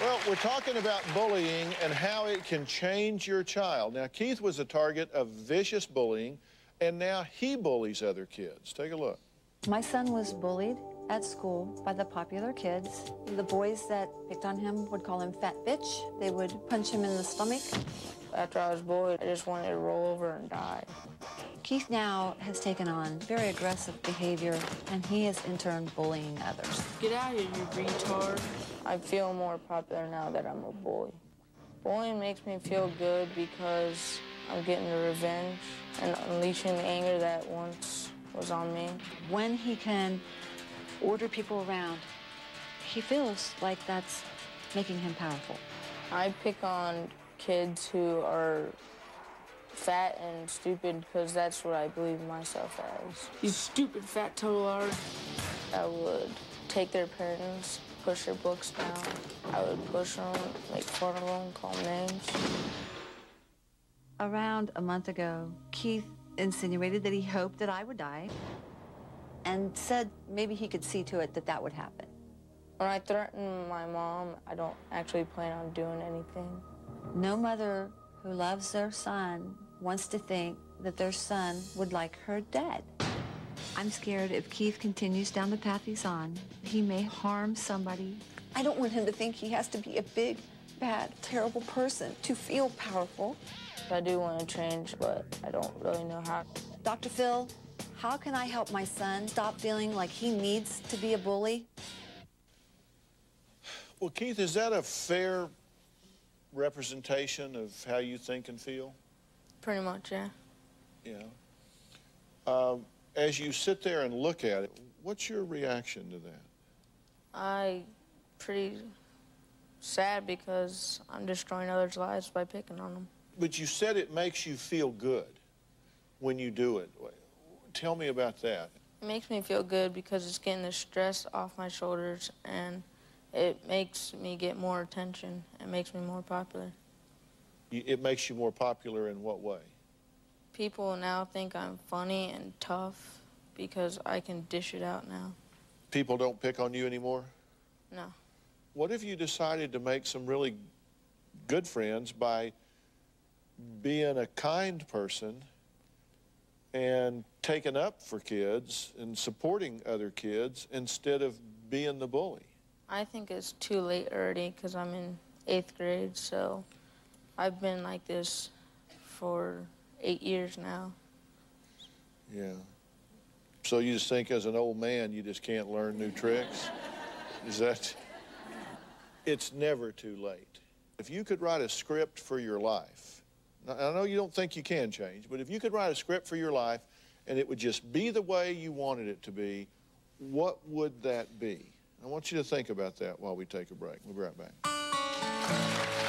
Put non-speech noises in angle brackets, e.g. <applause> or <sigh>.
Well, we're talking about bullying and how it can change your child. Now, Keith was a target of vicious bullying, and now he bullies other kids. Take a look. My son was bullied at school by the popular kids. The boys that picked on him would call him fat bitch. They would punch him in the stomach. After I was bullied, I just wanted to roll over and die. Keith now has taken on very aggressive behavior, and he is in turn bullying others. Get out of here, you retard. I feel more popular now that I'm a bully. Bullying makes me feel good because I'm getting the revenge and unleashing the anger that once was on me. When he can order people around, he feels like that's making him powerful. I pick on kids who are fat and stupid because that's what I believe myself as. You stupid fat total I would take their parents, push their books down. I would push them, make fun of them, call them names. Around a month ago, Keith insinuated that he hoped that I would die and said maybe he could see to it that that would happen. When I threaten my mom, I don't actually plan on doing anything. No mother who loves their son wants to think that their son would like her dead. I'm scared if Keith continues down the path he's on, he may harm somebody. I don't want him to think he has to be a big, bad, terrible person to feel powerful. I do want to change, but I don't really know how. Dr. Phil, how can I help my son stop feeling like he needs to be a bully? Well, Keith, is that a fair representation of how you think and feel? Pretty much, yeah. Yeah. Um, as you sit there and look at it, what's your reaction to that? I pretty sad because I'm destroying others' lives by picking on them. But you said it makes you feel good when you do it. Tell me about that. It makes me feel good because it's getting the stress off my shoulders and it makes me get more attention. It makes me more popular. It makes you more popular in what way? People now think I'm funny and tough because I can dish it out now. People don't pick on you anymore? No. What if you decided to make some really good friends by being a kind person and taking up for kids and supporting other kids instead of being the bully? I think it's too late already because I'm in eighth grade, so I've been like this for eight years now. Yeah. So you just think as an old man, you just can't learn new tricks? Is that? <laughs> It's never too late. If you could write a script for your life, I know you don't think you can change, but if you could write a script for your life and it would just be the way you wanted it to be, what would that be? I want you to think about that while we take a break. We'll be right back.